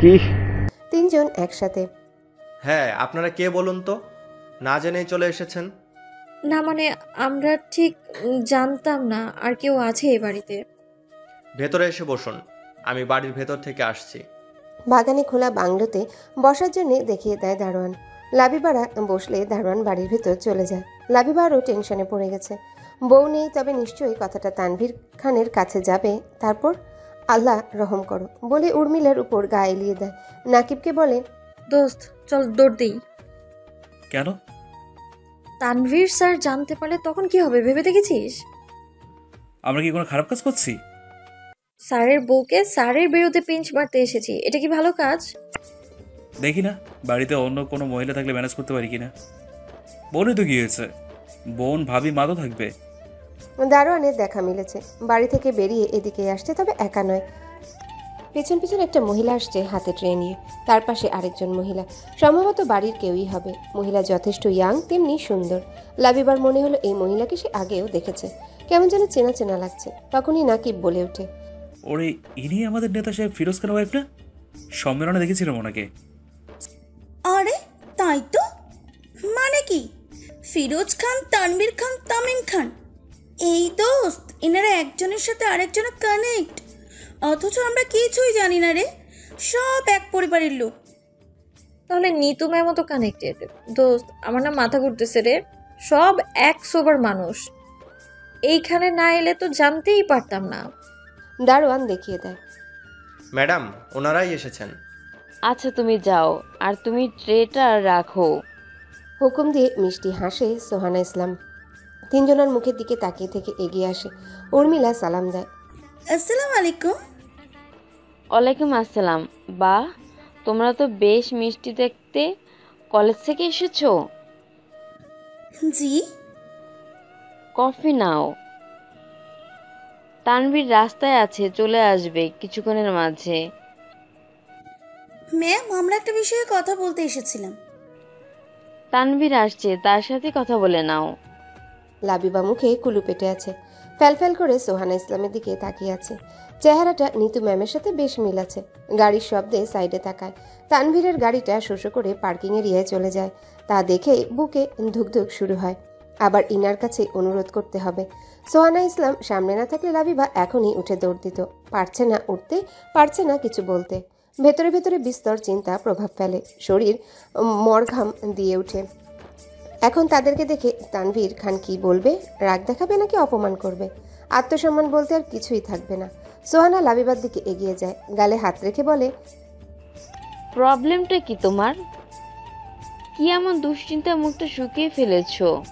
কি? তিনজন একসাথে। হ্যাঁ আপনারা কে বলুন তো? না জেনেই চলে এসেছেন। না মানে আমরা ঠিক জানতাম না আর কেউ আছে এই বাড়িতে। ভেতরে এসে বসুন আমি বাড়ির ভেতর থেকে আসছি। বাগানে খোলা বাংলোতে বসার জন্য দেখিয়ে দেয় দারোয়ান। লাবিবারা বসলে দারোয়ান বাড়ির ভেতর চলে যায়। লাবিবারও টেনশনে পড়ে গেছে। বউ নেই তবে নিশ্চয়ই কথাটা তানভীর খানের কাছে যাবে। তারপর আল্লাহ রহম করো বলে উর্মিলার উপর গা এলিয়ে দেয়। নাকিবকে বলে দোস্ত চল দৌড় দিই। কেন? তানভীর স্যার জানতে পারলে তখন কি হবে ভেবে দেখেছিস? আমরা কি কোনো খারাপ কাজ করছি? স্যারের বউকে স্যারের বিরুদ্ধে পিঞ্চ মারতে এসেছি এটা কি ভালো কাজ? দেখি না বাড়িতে অন্য কোনো মহিলা থাকলে ম্যানেজ করতে পারি কিনা। বলে তো গিয়েছে বোন ভাবি মা তো থাকবে। দারোয়ানের দেখা মিলেছে। বাড়ি থেকে বেরিয়ে এদিকে আসছে তবে একা নয়। পেছন পেছন একটা মহিলা আসছে হাতে ট্রে নিয়ে। তার পাশে আরেকজন মহিলা। সম্ভবত বাড়ির কেউই হবে। মহিলা যথেষ্ট ইয়াং তেমনি সুন্দর। লাবিবার মনে হলো এই মহিলাকে সে আগেও দেখেছে। কেমন যেন চেনা চেনা লাগছে তখনই নাকিব বলে ওঠে। ওরে ইনি আমাদের নেতা সাহেব ফিরোজ খান ওয়াইফ না? সম্মেলনে দেখেছিলাম ওনাকে। আরে তাই তো? মানে কি? ফিরোজ খান তানভীর খান তামিম খান? এই দোস্ত এনারা একজনের সাথে আরেকজনের কানেক্ট অথচ আমরা কিছুই জানি না রে সব এক পরিবারের লোক। তাহলে নিতু ম্যামও তো কানেক্টেড দোস্ত আমার না মাথা ঘুরতেছে রে সব এক সোবার মানুষ। এইখানে না এলে তো জানতেই পারতাম না। দারোয়ান দেখিয়ে দেয়। ম্যাডাম ওনারাই এসেছেন। আচ্ছা তুমি যাও আর তুমি ট্রেটা রাখো। হুকুম দিয়ে মিষ্টি হাসে সোহানা ইসলাম। তিনজনের মুখের দিকে তাকিয়ে থেকে এগিয়ে আসে। উর্মিলা সালাম দেয়। আসসালামু আলাইকুম। ওয়ালাইকুম আসসালাম। বাহ তোমরা তো বেশ মিষ্টি দেখতে কলেজ থেকে এসেছ? জি। কফি নাও। তানভীর রাস্তায় আছে চলে আসবে কিছুক্ষণের মাঝে। ম্যাম আমরা একটা বিষয়ে কথা বলতে এসেছিলাম। তানভীর আসছে তার সাথে কথা বলে নাও। লাবিবা মুখে কুলু পেটে আছে। ফ্যালফ্যাল করে সোহানা ইসলামের দিকে তাকিয়ে আছে। চেহারাটা নিতু ম্যামের সাথে বেশ মিল আছে গাড়ির শব্দে সাইডে তাকায়। তানভীরের গাড়িটা শোষো করে পার্কিং এরিয়ায় চলে যায়। তা দেখে বুকে ধুকধুক শুরু হয়। আবার ইনার কাছে অনুরোধ করতে হবে। সোহানা ইসলাম সামনে না থাকলে লাবিবা এখনই উঠে দৌড় দিত। পারছে না উঠতে, পারছে না কিছু বলতে। ভেতরে ভেতরে বিস্তর চিন্তা প্রভাব ফেলে। শরীর মরঘাম দিয়ে ওঠে। এখন তাদেরকে দেখে তানভীর খান কি বলবে? রাগ দেখাবে নাকি অপমান করবে? আত্মসম্মান বলতে আর কিছুই থাকবে না। সোহানা লাবিবার দিকে এগিয়ে যায় গালে হাত রেখে বলে প্রবলেমটা কি তোমার? কি এমন দুশ্চিন্তা মুখটা শুকিয়ে ফেলেছো?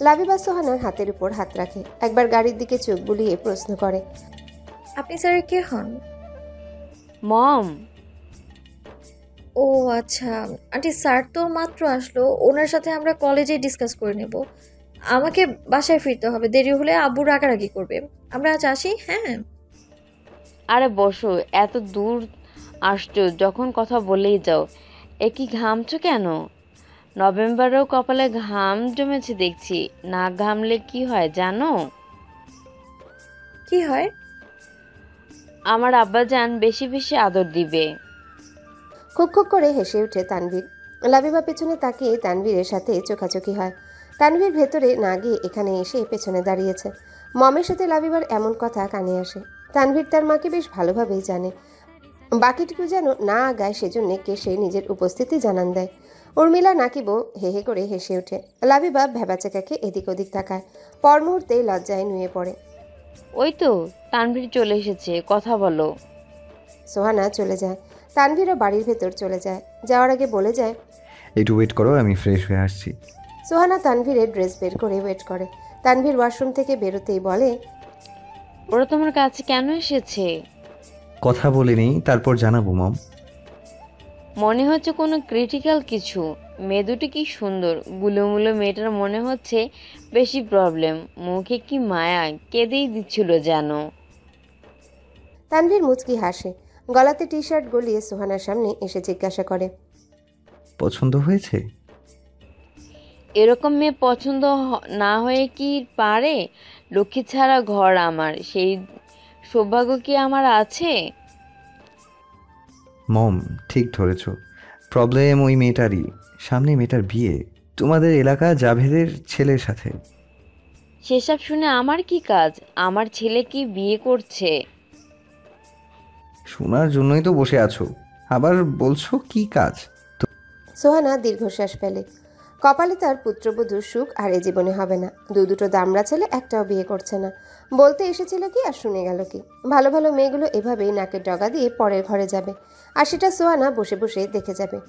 লাবিবা সোহানার হাতের উপর হাত রাখে একবার গাড়ির দিকে চোখ বুলিয়ে প্রশ্ন করে আপনি স্যার কে হন? মম। ও আচ্ছা আন্টি স্যার তো মাত্র আসলো ওনার সাথে আমরা কলেজে ডিসকাস করে নেব। আমাকে বাসায় ফিরতে হবে দেরি হলে আব্বু রাগারাগি করবে। আমরা আজ আসি হ্যাঁ? আরে বসো এত দূর আসছো যখন কথা বলেই যাও। এ কি ঘামছো কেন? নভেম্বরেও কপালে ঘাম জমেছে দেখছি না ঘামলে কি হয় জানো? কি হয়? আমার আব্বা আব্বাজান বেশি বেশি আদর দিবে। খুক খুক করে হেসে ওঠে তানভীর। লাবিবা পেছনে তাকিয়ে তানভীরের সাথে চোখাচোখি হয়। তানভীর ভেতরে না গিয়ে এখানে এসে পেছনে দাঁড়িয়েছে। মমের সাথে লাবিবার এমন কথা কানে আসে। তানভীর তার মাকে বেশ ভালোভাবেই জানে। বাকিটুকু যেন না আগায় সেজন্য কে সে নিজের উপস্থিতি জানান দেয়। উর্মিলা নাকিবও হে হে করে হেসে ওঠে। লাবিবা ভেবাচেকাকে এদিক ওদিক তাকায়। পর মুহূর্তে লজ্জায় নুয়ে পড়ে। ওই তো তানভীর চলে এসেছে কথা বলো। সোহানা চলে যায়। তানভীরও বাড়ির ভেতর চলে যায়। যাওয়ার আগে বলে যায় একটু ওয়েট করো আমি ফ্রেশ হয়ে আসছি। সোহানা তানভীরের ড্রেস বের করে ওয়েট করে। তানভীর ওয়াশরুম থেকে বেরোতেই বলে ওরা তোমার কাছে কেন এসেছে? কথা বলে নেই তারপর জানাব মম। মনে হচ্ছে কোনো ক্রিটিক্যাল কিছু। মেয়ে দুটি কি সুন্দর। গুলোমুলো মেয়েটার মনে হচ্ছে বেশি প্রবলেম মুখে কি মায়া কেঁদেই দিচ্ছিল জানো তানভীর মুচকি হাসে। গলাতে টি শার্ট গলিয়ে সোহানার সামনে এসে জিজ্ঞাসা করে পছন্দ হয়েছে? এরকম মেয়ে পছন্দ হ- না হয়ে কি পারে? লক্ষ্মী ছাড়া ঘর আমার সেই সৌভাগ্য কি আমার আছে? মম ঠিক ধরেছ। প্রবলেম ওই মেয়েটারই সামনে মেয়েটার বিয়ে। তোমাদের এলাকা জাভেদের ছেলের সাথে। সেসব শুনে আমার কি কাজ? আমার ছেলে কি বিয়ে করছে? শোনার জন্যই তো বসে আছো। আবার বলছো কি কাজ? সোহানা দীর্ঘশ্বাস ফেলে। কপালে তার পুত্রবধূর সুখ আর এ জীবনে হবে না। দু দুটো দামড়া ছেলে একটাও বিয়ে করছে না। বলতে এসেছিল কি আর শুনে গেল কি? ভালো ভালো মেয়েগুলো এভাবেই নাকের ডগা দিয়ে পরের ঘরে যাবে। আর সেটা সোহানা বসে বসে দেখে যাবে।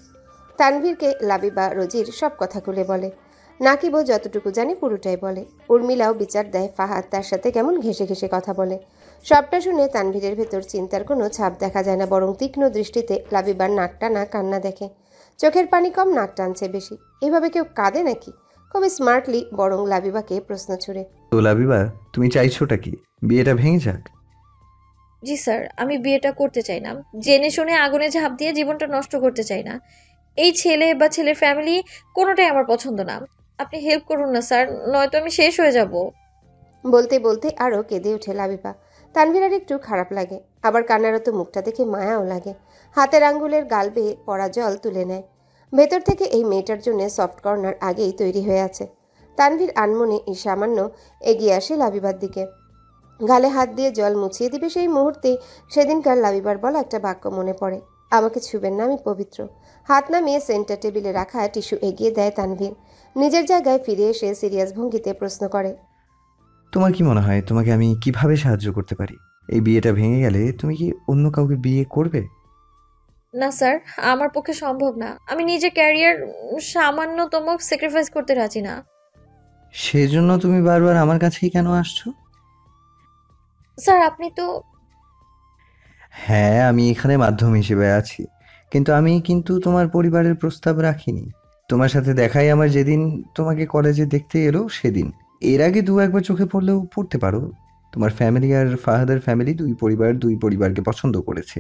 তানভীরকে লাবিবা রোজির সব কথা খুলে বলে। নাকিবও যতটুকু জানে পুরোটাই বলে। উর্মিলাও বিচার দেয় ফাহাদ তার সাথে কেমন ঘেসে ঘেসে কথা বলে। সবটা শুনে তানভীরের ভেতর চিন্তার কোনো ছাপ দেখা যায় না বরং তীক্ষ্ণ দৃষ্টিতে লাবিবার নাক টানা কান্না দেখে। চোখের পানি কম নাক টানছে বেশি। এভাবে কেউ কাঁদে নাকি? খুবই স্মার্টলি বরং লাবিবাকে প্রশ্ন ছুড়ে। তো লাবিবা তুমি চাইছোটা কি? বিয়েটা ভেঙে যাক? জি স্যার আমি বিয়েটা করতে চাই না। জেনে শুনে আগুনে ঝাঁপ দিয়ে জীবনটা নষ্ট করতে চাই না। এই ছেলে বা ছেলের ফ্যামিলি কোনোটাই আমার পছন্দ না। আপনি হেল্প করুন না স্যার নয়তো আমি শেষ হয়ে যাব। বলতে বলতে আরও কেঁদে ওঠে লাবিবা। তানভীরের একটু খারাপ লাগে। আবার কান্নারত মুখটা দেখে মায়াও লাগে। হাতের আঙ্গুলের গাল বেয়ে পড়া জল তুলে নেয়। ভেতর থেকে এই মেয়েটার জন্য সফট কর্নার আগেই তৈরি হয়ে আছে। তানভীর আনমনে এই সামান্য এগিয়ে আসে লাবিবার দিকে। গালে হাত দিয়ে জল মুছিয়ে দিবে সেই মুহূর্তেই সেদিনকার লাবিবার বলা একটা বাক্য মনে পড়ে। আমাকে ছুবেন না আমি পবিত্র। হাত নামিয়ে সেন্টার টেবিলে রাখা টিস্যু এগিয়ে দেয় তানভীর। নিজের জায়গায় ফিরে এসে সিরিয়াস ভঙ্গিতে প্রশ্ন করে তোমার কি মনে হয় তোমাকে আমি কীভাবে সাহায্য করতে পারি? এই বিয়েটা ভেঙে গেলে তুমি কি অন্য কাউকে বিয়ে করবে? না স্যার আমার পক্ষে সম্ভব না। আমি নিজে ক্যারিয়ার সামান্যতম স্যাক্রিফাইস করতে রাজি না। সেজন্য তুমি বারবার আমার কাছেই কেন আসছো? স্যার আপনি তো হ্যাঁ আমি এখানে মাধ্যম হিসেবে আছি কিন্তু আমি কিন্তু তোমার পরিবারের প্রস্তাব রাখিনি। তোমার সাথে দেখাই আমার যেদিন তোমাকে কলেজে দেখতে এলো সেদিন। এর আগে দু একবার চোখে পড়লেও পড়তে পারো। তোমার ফ্যামিলি আর ফাহাদার ফ্যামিলি দুই পরিবার দুই পরিবারকে পছন্দ করেছে।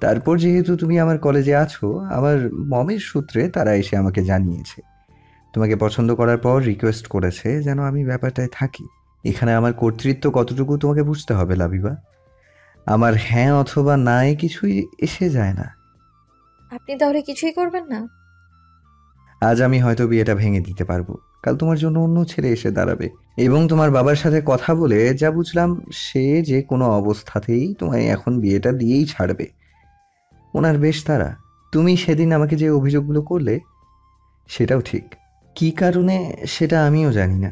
তারপর যেহেতু তুমি আমার কলেজে আছো আমার মমের সূত্রে তারা এসে আমাকে জানিয়েছে। তোমাকে পছন্দ করার পর রিকোয়েস্ট করেছে যেন আমি ব্যাপারটায় থাকি। এখানে আমার কর্তৃত্ব কতটুকু তোমাকে বুঝতে হবে লাবিবা? আমার হ্যাঁ অথবা নাই কিছুই এসে যায় না। আপনি তাহলে কিছুই করবেন না? আজ আমি হয়তো বিয়েটা ভেঙে দিতে পারব। কাল তোমার জন্য অন্য ছেলে এসে দাঁড়াবে। এবং তোমার বাবার সাথে কথা বলে যা বুঝলাম, সে যে কোনো অবস্থাতেই তোমায় এখন বিয়েটা দিয়েই ছাড়বে। ওনার বেশ তারা তুমি সেদিন আমাকে যে অভিযোগগুলো করলে, সেটাও ঠিক। কী কারণে, সেটা আমিও জানি না।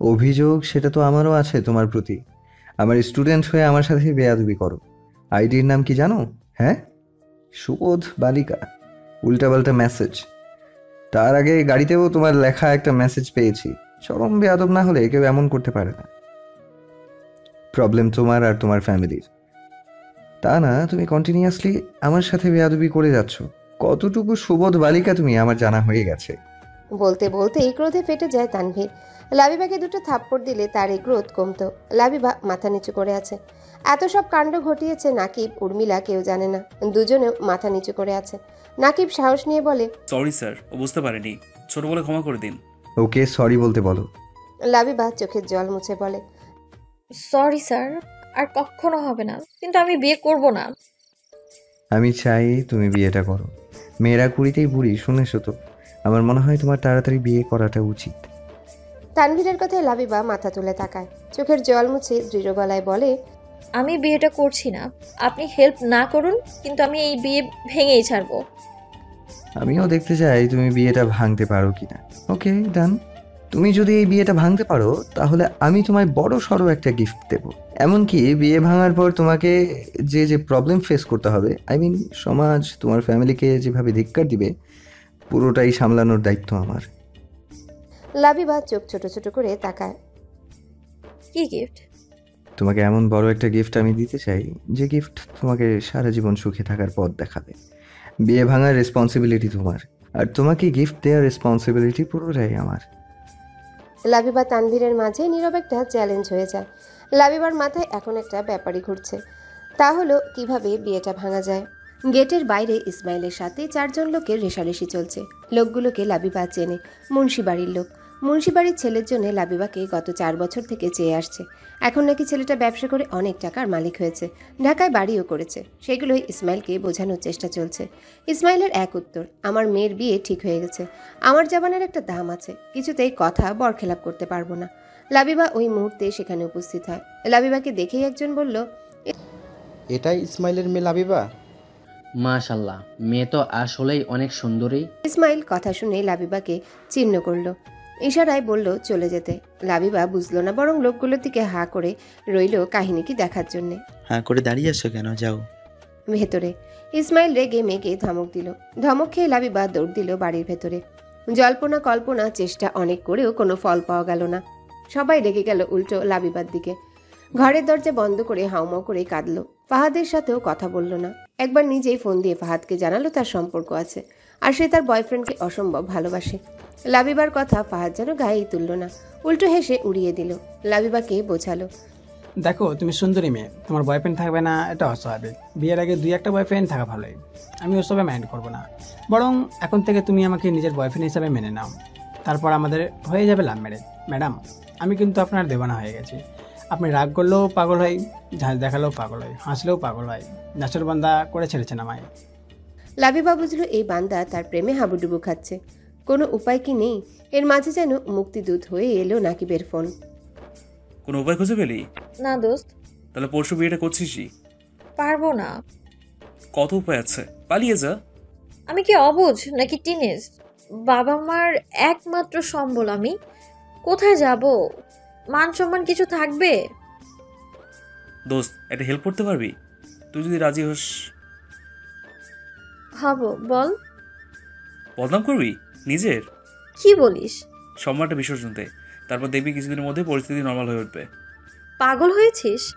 অভিযোগ, সেটা তো আমারও আছে তোমার প্রতি। আমার স্টুডেন্ট হয়ে আমার সাথে বেয়াদবি করো। আইডির নাম কি জানো? হ্যাঁ? সুবোধ বালিকা। উল্টাপাল্টা মেসেজ তার আগে গাড়িতেও তোমার লেখা একটা মেসেজ পেয়েছি। চরম বেয়াদব না হলে কেউ এমন করতে পারে না। প্রবলেম তোমার আর তোমার ফ্যামিলির তা না, তুমি কন্টিনিউয়াসলি আমার সাথে বেয়াদবি করে যাচ্ছ। কতটুকু সুবোধ বালিকা তুমি, আমার জানা হয়ে গেছে। বলতে বলতে এই ক্রোধে ফেটে যায় তানভীর। লাবিবাকে দুটো থাপ্পড় দিলে তার এই ক্রোধ কমতো। লাবিবা মাথা নিচু করে আছে। এত সব কাণ্ড ঘটিয়েছে নাকিব উর্মিলা কেউ জানে না। দুজনেও মাথা নিচু করে আছে। নাকিব সাহস নিয়ে বলে সরি স্যার বুঝতে পারেনি। ছোট বলে ক্ষমা করে দিন। ওকে সরি বলতে বলো। লাবিবা চোখের জল মুছে বলে সরি স্যার আর কখনো হবে না। কিন্তু আমি বিয়ে করব না। আমি চাই তুমি বিয়েটা করো। মেয়েরা কুড়িতেই বুড়ি শুনেছো তো? আমার মনে হয় তোমার তাড়াতাড়ি বিয়ে করাটা উচিত। তানভীরের কথায় লাবিবা মাথা তুলে তাকায়। চোখের জল মুছে দৃঢ় গলায় বলে আমি বিয়েটা করছি না। আপনি হেল্প না করুন কিন্তু আমি এই বিয়ে ভেঙেই ছাড়বো। আমিও দেখতে চাই তুমি বিয়েটা ভাঙতে পারো কিনা। ওকে ডান। তুমি যদি এই বিয়েটা ভাঙতে পারো তাহলে আমি তোমায় বড় সড়ো একটা গিফট দেবো। এমনকি বিয়ে ভাঙার পর তোমাকে যে যে প্রবলেম ফেস করতে হবে আই মিন সমাজ তোমার ফ্যামিলিকে যেভাবে ধিক্কার দিবে পুরোটাই সামলানোর দায়িত্ব আমার। লাবিবা চোখ ছোট ছোট করে তাকায়। কি গিফট তোমাকে এমন বড় একটা গিফট আমি দিতে চাই যে গিফট তোমাকে সারা জীবন সুখে থাকার পথ দেখাবে। বিয়ে ভাঙার রেসপন্সিবিলিটি তোমার আর তোমাকে গিফট দেওয়ার রেসপন্সিবিলিটি পুরোটাই আমার। লাবিবা তানভীরের মাঝে নীরব একটা চ্যালেঞ্জ হয়ে যায়। লাবিবার মাথায় এখন একটা ব্যাপারই ঘুরছে। তা হলো কীভাবে বিয়েটা ভাঙা যায়? গেটের বাইরে ইসমাইলের সাথে চারজন লোকের রেশারেশি চলছে। লোকগুলোকে লাবিবা চেনে। মুন্সি বাড়ির লোক। মুন্সিবাড়ির ছেলের জন্য লাবিবাকে গত চার বছর থেকে চেয়ে আসছে। এখন নাকি ছেলেটা ব্যবসা করে অনেক টাকার মালিক হয়েছে। ঢাকায় বাড়িও করেছে। সেগুলোই ইসমাইলকে বোঝানোর চেষ্টা চলছে। ইসমাইলের এক উত্তর, আমার মেয়ের বিয়ে ঠিক হয়ে গেছে। আমার জামানের একটা দাম আছে। কিছুতেই কথা বরখেলাপ করতে পারব না। লাবিবা ওই মুহূর্তে সেখানে উপস্থিত হয়। লাবিবাকে দেখেই একজন বলল এটাই ইসমাইলের মেয়ে লাবিবা? মাশাল্লাহ মেয়ে তো আসলেই অনেক সুন্দরী। ইসমাইল কথা শুনে লাবিবাকে চিহ্ন করল। ইশারায় বলল চলে যেতে। লাবিবা বুঝলো না বরং লোকগুলোর দিকে হা করে রইল কাহিনী কি দেখার জন্যে। হ্যাঁ করে দাঁড়িয়ে আছো কেন? যাও। ভেতরে। ইসমাইল রেগে মেগে ধমক দিল। ধমক খেয়ে লাবিবা দৌড় দিল বাড়ির ভেতরে। জল্পনা কল্পনা চেষ্টা অনেক করেও কোনো ফল পাওয়া গেল না। সবাই রেগে গেল উল্টো লাবিবার দিকে। ঘরের দরজা বন্ধ করে হাউমাউ করে কাঁদলো। ফাহাদের সাথেও কথা বলল না। একবার নিজেই ফোন দিয়ে ফাহাদকে জানালো তার সম্পর্ক আছে, আর সে তার বয়ফ্রেন্ডকে অসম্ভব ভালোবাসে। লাবিবার কথা ফাহাদ যেন গায়েই তুলল না, উল্টো হেসে উড়িয়ে দিল। লাবিবাকে বোঝালো, দেখো, তুমি সুন্দরী মেয়ে, তোমার বয়ফ্রেন্ড থাকবে না, এটা অস্বাভাবিক। বিয়ের আগে দুই একটা বয়ফ্রেন্ড থাকা ভালোই। আমি ওসবে মাইন্ড করব না। বরং এখন থেকে তুমি আমাকে নিজের বয়ফ্রেন্ড হিসাবে মেনে নাও। তারপর আমাদের হয়ে যাবে লাভ ম্যারেজ ম্যাডাম, আমি কিন্তু আপনার দেবানা হয়ে গেছি। আপনি রাগ করলেও পাগল হয় ঝাঁজ দেখালেও পাগল হয় হাসলেও পাগল হয় নাচর বান্দা করে ছেড়েছেন আমায়। লাবিবা বুঝলো এই বান্দা তার প্রেমে হাবুডুবু খাচ্ছে। কোনো উপায় কি নেই? এর মাঝে যেন মুক্তিদূত হয়ে এলো নাকিবের ফোন। কোনো উপায় খুঁজে পেলি? না দোস্ত। তাহলে পরশু বিয়েটা করছিসই? পারব না। কত উপায় আছে? পালিয়ে যা। আমি কি অবুঝ নাকি টিনেজ? বাবা মার একমাত্র সম্বল আমি। কোথায় যাব? মান সম্মান কিছু থাকবে? দোস্ত একটা হেল্প করতে পারবি? তুই যদি রাজি হোস। হব বল। বদনাম করবি? নিজের? কি বলিস? সম্মানটা বিসর্জন দে তারপর দেখবি কিছুদিনের মধ্যে পরিস্থিতি নর্মাল হয়ে উঠবে। পাগল হয়েছিস?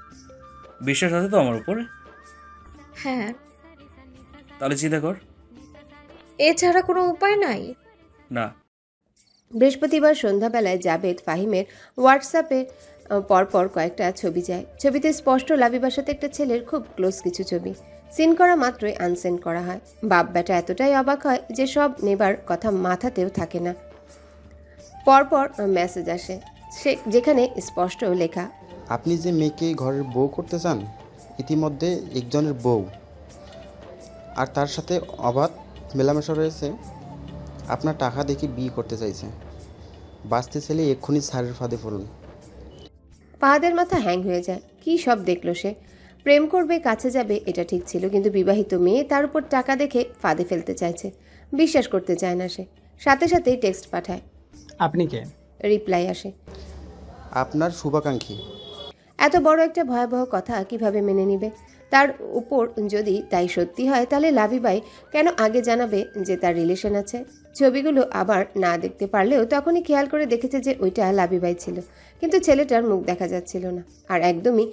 বিশ্বাস আছে তো আমার উপরে? হ্যাঁ। তাহলে চিন্তা কর। এছাড়া কোনো উপায় নাই? না। বৃহস্পতিবার সন্ধ্যাবেলায় জাবেদ ফাহিমের হোয়াটসঅ্যাপে পরপর কয়েকটা ছবি যায়। ছবিতে স্পষ্ট লাবিবার সাথে একটা ছেলের খুব ক্লোজ কিছু ছবি। সিন করা মাত্রই আনসেন্ড করা হয়। বাপ বেটা এতটাই অবাক হয় যে সব নেবার কথা মাথাতেও থাকে না। পরপর মেসেজ আসে। সে, যেখানে স্পষ্ট লেখা, আপনি যে মেয়েকে ঘরের বউ করতে চান, ইতিমধ্যে একজনের বউ। আর তার সাথে অবাধ মেলামেশা রয়েছে। আপনার টাকা দেখে বিয়ে করতে চাইছে। বাঁচতে ছেলে এক্ষুনি সারের ফাঁদে পড়ুন। পাহাদের মাথা হ্যাং হয়ে যায়। কি সব দেখল সে? প্রেম করবে কাছে যাবে এটা ঠিক ছিল কিন্তু বিবাহিত মেয়ে তার উপর টাকা দেখে ফাঁদে ফেলতে চাইছে। বিশ্বাস করতে চায় না সে। সাথে সাথেই টেক্সট পাঠায়। আপনি কে? রিপ্লাই আসে। আপনার শুভাকাঙ্ক্ষী। এত বড় একটা ভয়াবহ কথা কীভাবে মেনে নিবে? তার উপর যদি তাই সত্যি হয়, তাহলে লাভিবাই কেন আগে জানাবে যে তার রিলেশন আছে? ছবিগুলো আবার না দেখতে পারলেও তখনই খেয়াল করে দেখেছে যে ওইটা লাভিবাই ছিল। কিন্তু ছেলেটার মুখ দেখা যাচ্ছিল না, আর একদমই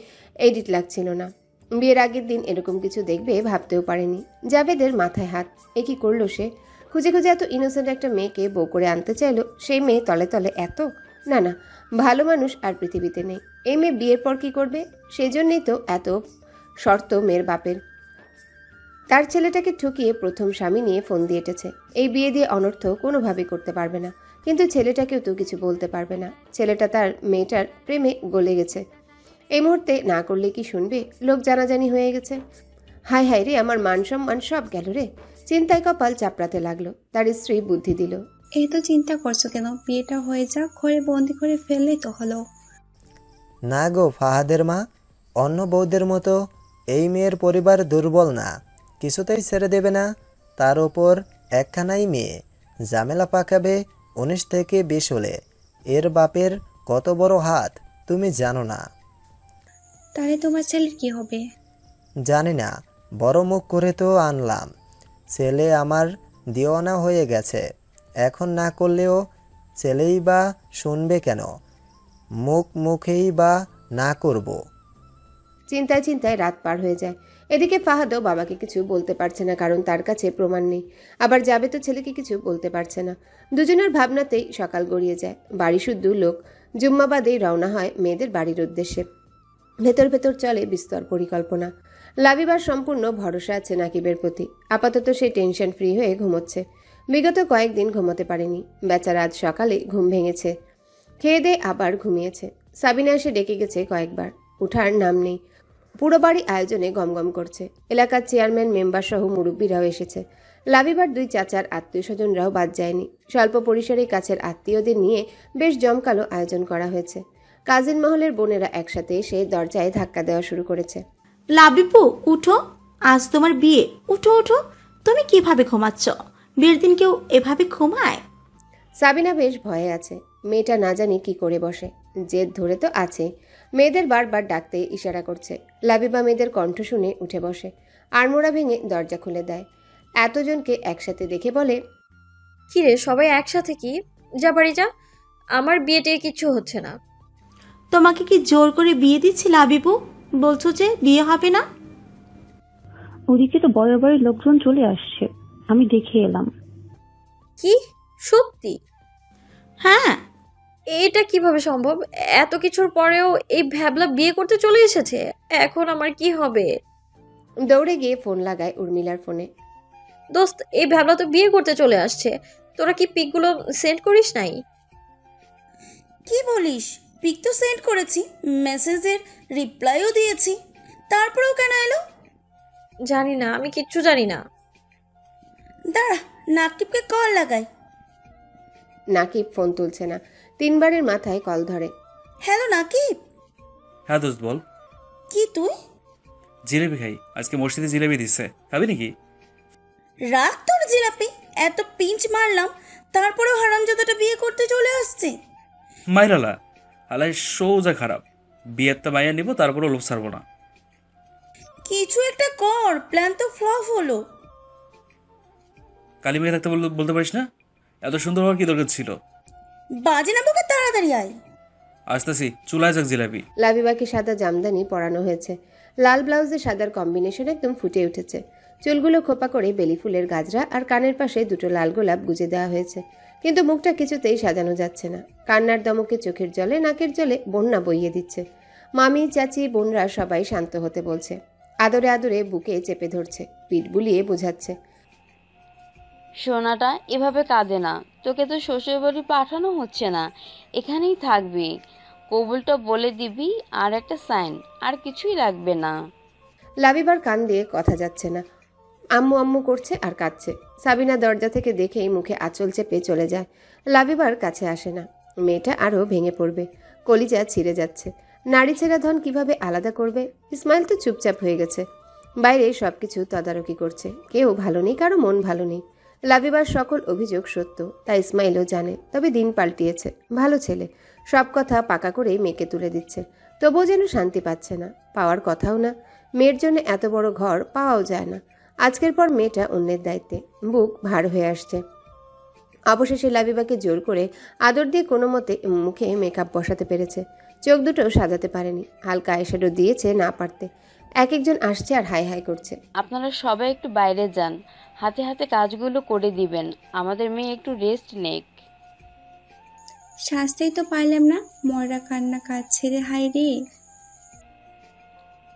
এডিট লাগছিল না। বিয়ের আগের দিন এরকম কিছু দেখবে ভাবতেও পারেনি। জাভেদের মাথায় হাত, এ কি করল সে? খুঁজে খুঁজে এত ইনোসেন্ট একটা মেয়েকে বউ করে আনতে চাইলো, সেই মেয়ে তলে তলে এত? না না, ভালো মানুষ আর পৃথিবীতে নেই। এই মেয়ে বিয়ের পর কি করবে? সেই জন্যই তো এত শর্ত মেয়ের বাপের। তার ছেলেটাকে ঠকিয়ে প্রথম স্বামী নিয়ে ফোন দিয়ে এটেছে। এই বিয়ে দিয়ে অনর্থ কোনোভাবেই করতে পারবে না। কিন্তু ছেলেটাকেও তো কিছু বলতে পারবে না। ছেলেটা তার মেয়েটার প্রেমে গলে গেছে। এই মুহূর্তে না করলে কি শুনবে? লোক জানাজানি হয়ে গেছে। হায় হায় রে আমার মান সম্মান সব গেল রে। চিন্তায় কপাল চাপড়াতে লাগল। তার স্ত্রী বুদ্ধি দিল। এই তো চিন্তা করছ কেন? বিয়েটা হয়ে যাক ঘরে বন্দি করে ফেললেই তো হলো। না গো ফাহাদের মা অন্য বৌদের মতো এই মেয়ের পরিবার দুর্বল না কিছুতেই ছেড়ে দেবে না। তার ওপর একখানাই মেয়ে ঝামেলা পাকাবে উনিশ থেকে বিশ হলে। এর বাপের কত বড় হাত তুমি জানো না। তাহলে তোমার ছেলের কি হবে? জানি না বড় মুখ করে তো আনলাম। ছেলে আমার দিওয়ানা হয়ে গেছে এখন না করলেও ছেলেই বা শুনবে কেন? মুখ মুখেই বা না করব। চিন্তায় চিন্তায় রাত পার হয়ে যায়। এদিকে ফাহাদও বাবাকে কিছু বলতে পারছে না, কারণ তার কাছে প্রমাণ নেই। আবার যাবে তো ছেলেকে কিছু বলতে পারছে না। দুজনের ভাবনাতেই সকাল গড়িয়ে যায়। বাড়ি শুদ্ধ লোক। জুম্মাবাদেই রওনা হয় মেয়েদের বাড়ির উদ্দেশ্যে। ভেতর ভেতর চলে বিস্তর পরিকল্পনা। লাভিবার সম্পূর্ণ ভরসা আছে নাকিবের প্রতি। আপাতত সে টেনশন ফ্রি হয়ে ঘুমোচ্ছে। বিগত কয়েকদিন ঘুমোতে পারেনি। বেচারা আজ সকালে ঘুম ভেঙেছে। খেয়ে দিয়ে আবার ঘুমিয়েছে। সাবিনা এসে ডেকে গেছে কয়েকবার। উঠার নাম নেই। পুরো বাড়ি আয়োজনে গমগম করছে। এলাকার চেয়ারম্যান মেম্বার সহ মুরব্বীরাও এসেছে। লাবিবার দুই চাচার আত্মীয় স্বজনরাও বাদ যায়নি। স্বল্প পরিসরে কাছের আত্মীয়দের নিয়ে বেশ জমকালো আয়োজন করা হয়েছে। কাজিন মহলের বোনেরা একসাথে এসে দরজায় ধাক্কা দেওয়া শুরু করেছে। লাবিপু উঠো। আজ তোমার বিয়ে। উঠো উঠো। তুমি কীভাবে ঘুমাচ্ছ? বিয়ের দিন কেউ এভাবে ঘুমায়? সাবিনা বেশ ভয়ে আছে। মেয়েটা না জানি কি করে বসে। জেদ ধরে তো আছে। মেয়েদের বারবার ডাকতে ইশারা করছে। লাবিবা মেয়েদের কণ্ঠ শুনে উঠে বসে। আড়মোড়া ভেঙে দরজা খুলে দেয়। এতজনকে একসাথে দেখে বলে কিরে সবাই একসাথে কি? যা বাড়ি যা। আমার বিয়েটে কিচ্ছু হচ্ছে না। তোমাকে কি জোর করে বিয়ে দিচ্ছি লাবিবু? বলছো যে বিয়ে হবে না? ওদিকে তো বড় বড় লোকজন চলে আসছে। আমি দেখে এলাম। কি? সত্যি? হ্যাঁ এটা কীভাবে সম্ভব? এত কিছুর পরেও এই ভ্যাবলা বিয়ে করতে চলে এসেছে? এখন আমার কি হবে? দৌড়ে গিয়ে ফোন লাগায় উর্মিলার ফোনে। দোস্ত এই ভ্যাবলা তো বিয়ে করতে চলে আসছে। তোরা কি পিকগুলো সেন্ড করিস নাই? কি বলিস? পিক তো সেন্ড করেছি মেসেজের রিপ্লাইও দিয়েছি। তারপরেও কেন এলো? জানি না আমি কিচ্ছু জানি না। দাঁড়া নাকিবকে কল লাগাই। নাকিব ফোন তুলছে না। তিনবারের মাথায় কল ধরে। হ্যালো নাকিব। হ্যাঁ দোস্ত বল। কি তুই? জিলেবি খাই। আজকে মসজিদে জিলেবি দিচ্ছে খাবি নাকি? রাত তোর জিলাপি। এত পিঞ্চ মারলাম তারপরেও হারামজাদাটা বিয়ে করতে চলে আসছে। মাইরালা আলাই সোজা খারাপ। বিয়ের তো মাইয়া নিব তারপরে লোভ ছাড়বো না। কিছু একটা কর প্ল্যান তো ফ্লপ হলো। কালী মেয়ে থাকতে বলতে পারিস না? এত সুন্দর হওয়ার কি দরকার ছিল? বাজে না বকে তাড়াতাড়ি আয়। আসতেছি চুলায় যাক জিলাপি। লাবিবাকে সাদা জামদানি পরানো হয়েছে। লাল ব্লাউজে সাদার কম্বিনেশন একদম ফুটে উঠেছে। চুলগুলো খোপা করে বেলি ফুলের গাজরা আর কানের পাশে দুটো লাল গোলাপ গুজে দেওয়া হয়েছে। কিন্তু মুখটা কিছুতেই সাজানো যাচ্ছে না। কান্নার দমকে চোখের জলে নাকের জলে বন্যা বইয়ে দিচ্ছে। মামি চাচি বোনরা সবাই শান্ত হতে বলছে। আদরে আদরে বুকে চেপে ধরছে পিঠ বুলিয়ে বোঝাচ্ছে। সোনাটা এভাবে কাঁদে না। তোকে তো শ্বশুরবাড়ি পাঠানো হচ্ছে না। এখানেই থাকবি। কবুলটা বলে দিবি আর একটা সাইন। আর কিছুই লাগবে না। লাবিবার কান দিয়ে কথা যাচ্ছে না। আম্মু আম্মু করছে আর কাঁদছে। সাবিনা দরজা থেকে দেখেই মুখে আঁচল চেপে চলে যায়। লাবিবার কাছে আসে না। মেয়েটা আরও ভেঙে পড়বে। কলিজা ছিঁড়ে যাচ্ছে। নারী ছেঁড়া ধন কীভাবে আলাদা করবে? ইসমাইল তো চুপচাপ হয়ে গেছে। বাইরে সব কিছু তদারকি করছে। কেউ ভালো নেই, কারও মন ভালো নেই। লাবিবার সকল অভিযোগ সত্য তা ইসমাইলও জানে, তবে দিন পাল্টিয়েছে। ভালো ছেলে, সব কথা পাকা করে মেয়েকে তুলে দিচ্ছে। তবুও যেন শান্তি পাচ্ছে না, পাওয়ার কথাও না। মেয়ের জন্য এত বড় ঘর পাওয়াও যায় না। আজকের পর মেয়েটা অন্যের দায়িত্বে, বুক ভার হয়ে আসছে। অবশেষে লাবিবাকে জোর করে আদর দিয়ে কোনো মতে মুখে মেকআপ বসাতে পেরেছে। চোখ দুটো সাজাতে পারেনি, হালকা আইশ্যাডো দিয়েছে না পারতে। এক একজন আসছে আর হাই হাই করছে। আপনারা সবাই একটু বাইরে যান। হাতে হাতে কাজগুলো করে দিবেন। আমাদের মেয়ে একটু রেস্ট নেক। সাজতেই তো পাইলাম না। মরা কান্না কাজ ছেড়ে হাই রে।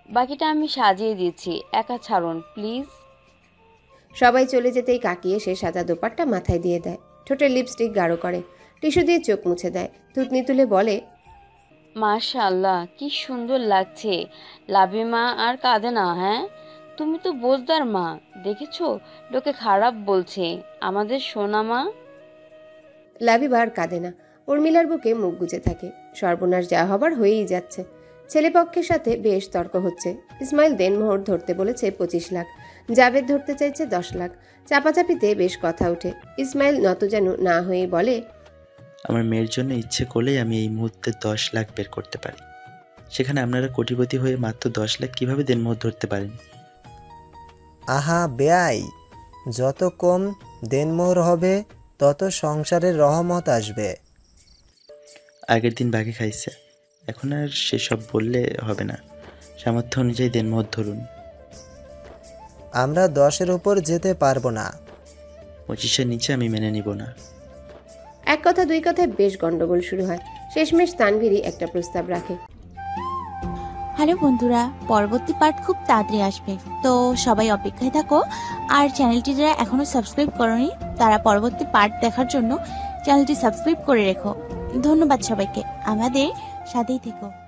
বাকিটা আমি সাজিয়ে দিচ্ছি। একা ছাড়ুন প্লিজ সবাই চলে যেতেই কাকি সে সাদা দোপাট্টা মাথায় দিয়ে দেয়। ঠোঁটে লিপস্টিক গাঢ় করে। টিস্যু দিয়ে চোখ মুছে দেয়। থুতনি তুলে বলে মাশাল্লাহ কি সুন্দর লাগছে। লাবিমা আর কাঁদে না হ্যাঁ? তুমি তো বোঝদার মা, দেখেছ? লোকে খারাপ বলছে। আমাদের সোনা মা? লাবিবার কাঁদে না। উর্মিলার বুকে মুখ গুজে থাকে। সর্বনাশ যা হবার হয়েই যাচ্ছে। ছেলেপক্ষের সাথে বেশ তর্ক হচ্ছে। ইসমাইল দেনমোহর ধরতে বলেছে পঁচিশ লাখ। জাভেদ ধরতে চাইছে দশ লাখ। চাপাচাপিতে বেশ কথা ওঠে। ইসমাইল নত যেন না হয়ে বলে আমার মেয়ের জন্য ইচ্ছে করলেই আমি এই মুহূর্তে দশ লাখ বের করতে পারি। সেখানে আপনারা কোটিপতি হয়ে মাত্র দশ লাখ কীভাবে দেনমোহর ধরতে পারেন? আহা বেয়াই। যত কম দেনমোহর হবে তত সংসারের রহমত আসবে। আগের দিন বাকি খাইছে। এখন আর সেসব বললে হবে না। সামর্থ্য অনুযায়ী দেনমোহর ধরুন। আমরা দশের উপর যেতে পারব না। পঁচিশের নিচে আমি মেনে নিব না। এক কথা, দুই কথায় বেশ গন্ডগোল শুরু হয়। শেষমেশ তানভীরই একটা প্রস্তাব রাখে। হ্যালো বন্ধুরা, পরবর্তী পার্ট খুব তাড়াতাড়ি আসবে। তো সবাই অপেক্ষায় থাকো, আর চ্যানেলটি যারা এখনও সাবস্ক্রাইব করনি, তারা পরবর্তী পার্ট দেখার জন্য চ্যানেলটি সাবস্ক্রাইব করে রেখো। ধন্যবাদ সবাইকে। আমাদের সাথেই থেকো।